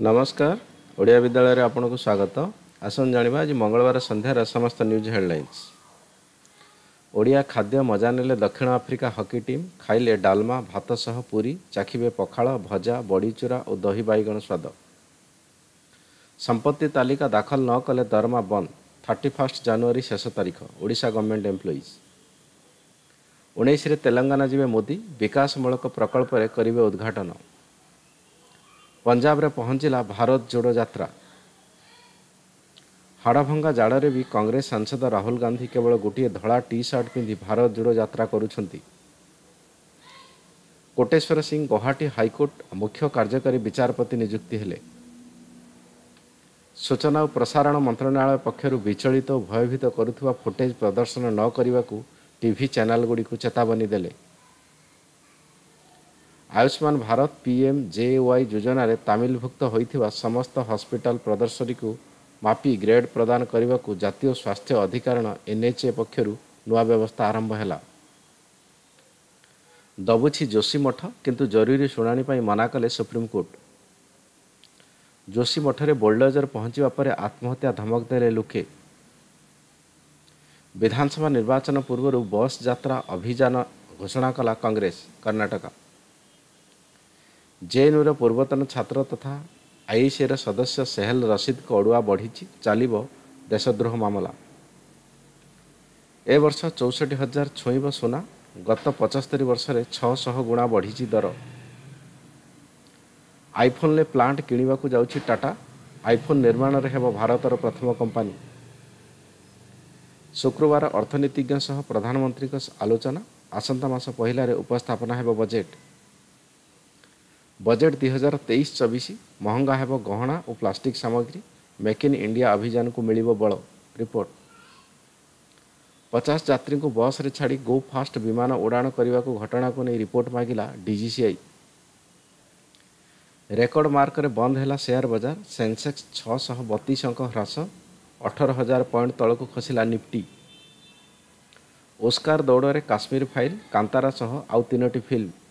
ନମସ୍କାର ଓଡ଼ିଆ ବିଦ୍ୟାଳୟରେ ଆପଣଙ୍କୁ ସ୍ୱାଗତ ଆସନ୍ତୁ ଜାଣିବା ଆଜି ମଙ୍ଗଳବାର ସନ୍ଧ୍ୟାର ସମସ୍ତ ନ୍ୟୁଜ୍ ହେଡ଼ଲାଇନ୍ସ ଓଡ଼ିଆ ଖାଦ୍ୟ ମଜା ନେଲେ ଦକ୍ଷିଣ ଆଫ୍ରିକା ହକି ଟିମ୍ ଖାଇଲେ ଡାଲମା ଭାତ ସହ ପୁରୀ ଚାଖିବେ ପଖାଳ ଭଜା ବଡ଼ିଚୁରା ଓ ଦହି ବାଇଗଣ ସ୍ୱାଦ ସମ୍ପତ୍ତି ତାଲିକା ଦାଖଲ ନ କଲେ ଦରମା ବନ୍ଦ ଥାର୍ଟି ଫାର୍ଷ୍ଟ ଜାନୁଆରୀ ଶେଷ ତାରିଖ ଓଡ଼ିଶା ଗଭର୍ଣ୍ଣମେଣ୍ଟ ଏମ୍ପ୍ଲୟିଜ୍ ଉଣେଇଶରେ ତେଲେଙ୍ଗାନା ଯିବେ ମୋଦି ବିକାଶମୂଳକ ପ୍ରକଳ୍ପରେ କରିବେ ଉଦ୍ଘାଟନ ପଞ୍ଜାବରେ ପହଞ୍ଚିଲା ଭାରତ ଯୋଡ଼ୋ ଯାତ୍ରା। ହାଡ଼ଭଙ୍ଗା ଜାଡ଼ରେ ବି କଂଗ୍ରେସ ସାଂସଦ ରାହୁଲ ଗାନ୍ଧୀ କେବଳ ଗୋଟିଏ ଧଳା ଟି ସାର୍ଟ ପିନ୍ଧି ଭାରତ ଯୋଡ଼ୋ ଯାତ୍ରା କରୁଛନ୍ତି। କୋଟେଶ୍ୱର ସିଂ ଗୌହାଟୀ ହାଇକୋର୍ଟ ମୁଖ୍ୟ କାର୍ଯ୍ୟକାରୀ ବିଚାରପତି ନିଯୁକ୍ତି ହେଲେ। ସୂଚନା ଓ ପ୍ରସାରଣ ମନ୍ତ୍ରଣାଳୟ ପକ୍ଷରୁ ବିଚଳିତ ଓ ଭୟଭୀତ କରୁଥିବା ଫୁଟେଜ୍ ପ୍ରଦର୍ଶନ ନ କରିବାକୁ ଟିଭି ଚ୍ୟାନେଲଗୁଡ଼ିକୁ ଚେତାବନୀ ଦେଲେ। ଆୟୁଷ୍ମାନ ଭାରତ ପିଏମ୍ ଜେୱାଇ ଯୋଜନାରେ ତାମିଲଭୁକ୍ତ ହୋଇଥିବା ସମସ୍ତ ହସ୍ପିଟାଲ ପ୍ରଦର୍ଶନୀକୁ ମାପି ଗ୍ରେଡ୍ ପ୍ରଦାନ କରିବାକୁ ଜାତୀୟ ସ୍ୱାସ୍ଥ୍ୟ ଅଧିକାରଣ ଏନ୍ଏଚ୍ଏ ପକ୍ଷରୁ ନୂଆ ବ୍ୟବସ୍ଥା ଆରମ୍ଭ ହେଲା। ଦବୁଛି ଯୋଶୀ ମଠ କିନ୍ତୁ ଜରୁରୀ ଶୁଣାଣି ପାଇଁ ମନା କଲେ ସୁପ୍ରିମକୋର୍ଟ ଯୋଶୀ ମଠରେ ବୋଲ୍ଡୋଜର ପହଞ୍ଚିବା ପରେ ଆତ୍ମହତ୍ୟା ଧମକ ଦେଲେ ଲୋକେ। ବିଧାନସଭା ନିର୍ବାଚନ ପୂର୍ବରୁ ବସ୍ ଯାତ୍ରା ଅଭିଯାନ ଘୋଷଣା କଲା କଂଗ୍ରେସ କର୍ଣ୍ଣାଟକ। ଜେଏନ୍ୟୁର ପୂର୍ବତନ ଛାତ୍ର ତଥା ଆଇସିଏର ସଦସ୍ୟ ସେହେଲ ରସିଦଙ୍କ ଅଡ଼ୁଆ ବଢ଼ିଛି ଚାଲିବ ଦେଶଦ୍ରୋହ ମାମଲା। ଏ ବର୍ଷ ଚଉଷଠି ହଜାର ଛୁଇଁବ ସୁନା ଗତ ପଚସ୍ତରୀ ବର୍ଷରେ ଛଅଶହ ଗୁଣା ବଢ଼ିଛି ଦର। ଆଇଫୋନ୍ରେ ପ୍ଲାଣ୍ଟ କିଣିବାକୁ ଯାଉଛି ଟାଟା ଆଇଫୋନ୍ ନିର୍ମାଣରେ ହେବ ଭାରତର ପ୍ରଥମ କମ୍ପାନୀ। ଶୁକ୍ରବାର ଅର୍ଥନୀତିଜ୍ଞ ସହ ପ୍ରଧାନମନ୍ତ୍ରୀଙ୍କ ଆଲୋଚନା ଆସନ୍ତା ମାସ ପହିଲାରେ ଉପସ୍ଥାପନା ହେବ ବଜେଟ୍। ବଜେଟ୍ ଦୁଇ ହଜାର ତେଇଶ ଚବିଶ ମହଙ୍ଗା ହେବ ଗହଣା ଓ ପ୍ଲାଷ୍ଟିକ୍ ସାମଗ୍ରୀ ମେକ୍ ଇନ୍ ଇଣ୍ଡିଆ ଅଭିଯାନକୁ ମିଳିବ ବଳ ରିପୋର୍ଟ ପଚାଶ ଯାତ୍ରୀଙ୍କୁ ବସ୍ରେ ଛାଡ଼ି ଗୋ ଫାଷ୍ଟ ବିମାନ ଉଡ଼ାଣ କରିବାକୁ ଘଟଣାକୁ ନେଇ ରିପୋର୍ଟ ମାଗିଲା ଡିଜିସିଆଇ ରେକର୍ଡ ମାର୍କରେ ବନ୍ଦ ହେଲା ସେୟାର ବଜାର ସେନ୍ସେକ୍ସ ଛଅଶହ ବତିଶ ଅଙ୍କ ହ୍ରାସ ଅଠର ହଜାର ପଏଣ୍ଟ ତଳକୁ ଖସିଲା ନିଫ୍ଟି ଓସ୍କାର ଦୌଡ଼ରେ କାଶ୍ମୀର ଫାଇଲ୍ କାନ୍ତାରା ସହ ଆଉ ତିନୋଟି ଫିଲ୍ମ